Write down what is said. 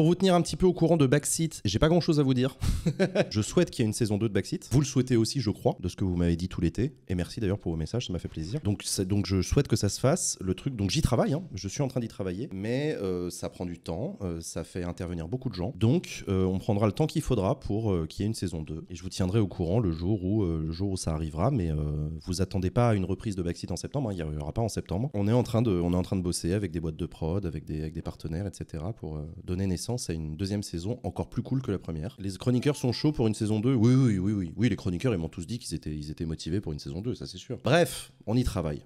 Pour vous tenir un petit peu au courant de Backseat, j'ai pas grand chose à vous dire. je souhaite qu'il y ait une saison 2 de Backseat. Vous le souhaitez aussi, je crois, de ce que vous m'avez dit tout l'été. Et merci d'ailleurs pour vos messages, ça m'a fait plaisir. Donc, donc je souhaite que ça se fasse. Le truc, donc j'y travaille, hein. je suis en train d'y travailler, mais euh, ça prend du temps, euh, ça fait intervenir beaucoup de gens. Donc euh, on prendra le temps qu'il faudra pour qu'il y ait une saison 2. Et je vous tiendrai au courant le jour où, le jour où ça arrivera, mais vous attendez pas à une reprise de Backseat en septembre, hein. il n'y aura pas en septembre. On est, en train de, on est en train de bosser avec des boîtes de prod, avec des, avec des partenaires, etc. pour donner naissance à une deuxième saison encore plus cool que la première. Les chroniqueurs sont chauds pour une saison 2 Oui, oui, oui, oui. Oui, les chroniqueurs, ils m'ont tous dit qu'ils étaient, ils étaient motivés pour une saison 2, ça c'est sûr. Bref, on y travaille.